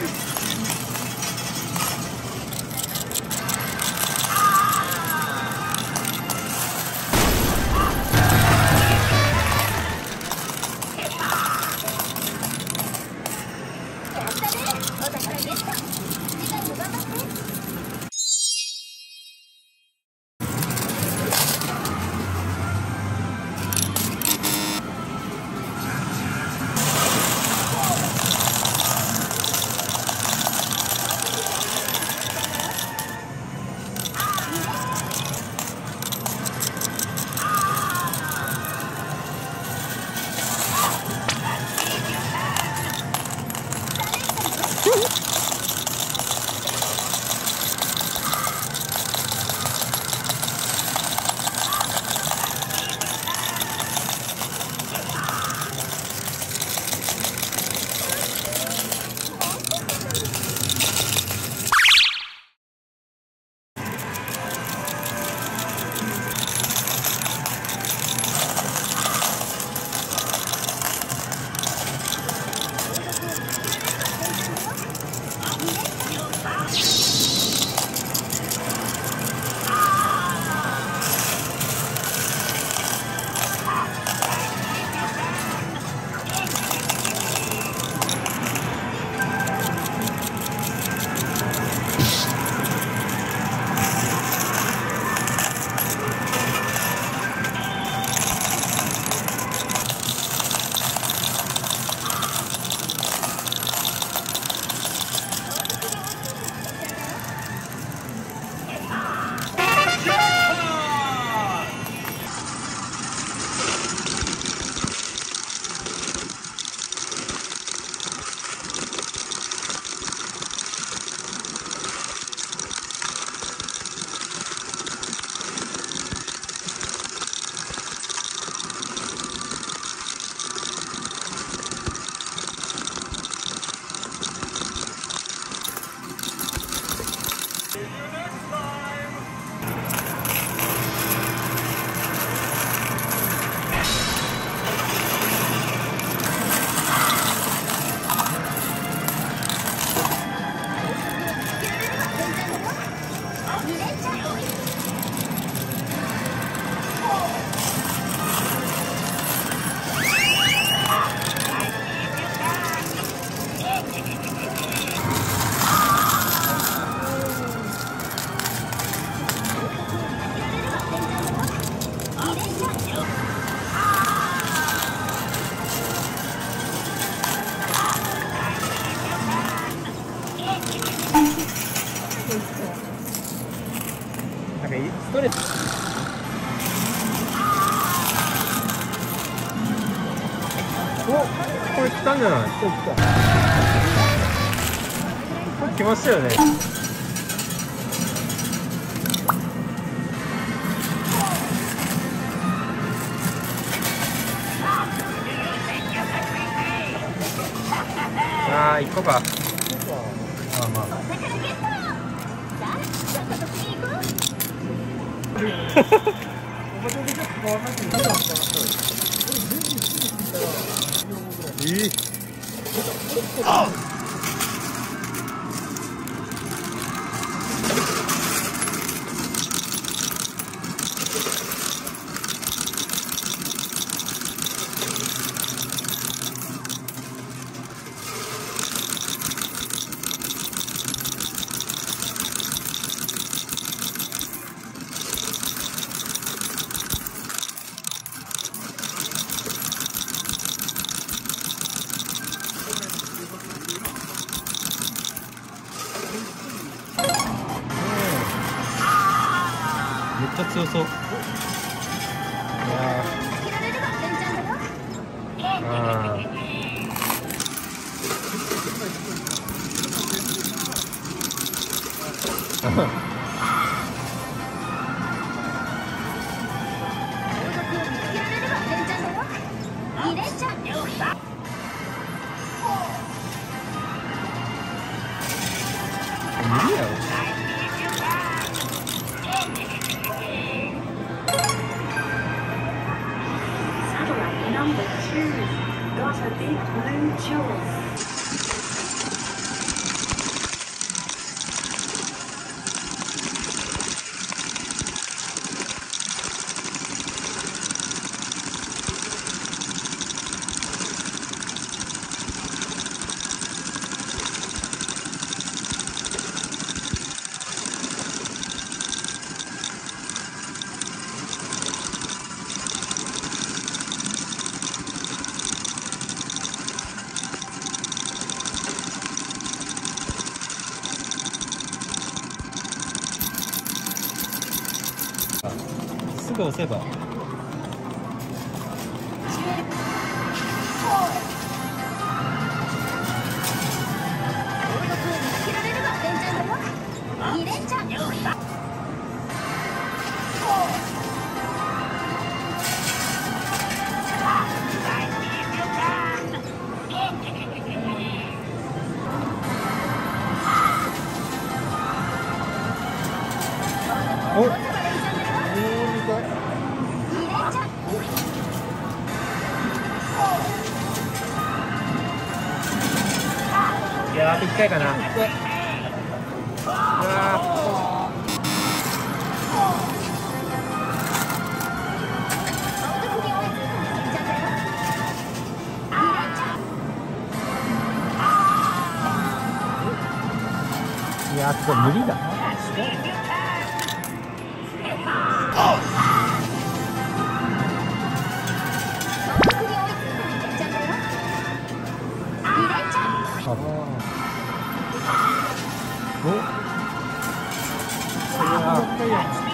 ここれ来たこれ来ましたよねああ、行こうか。そうそう。すぐ押せば。これ無理だ。あおそれは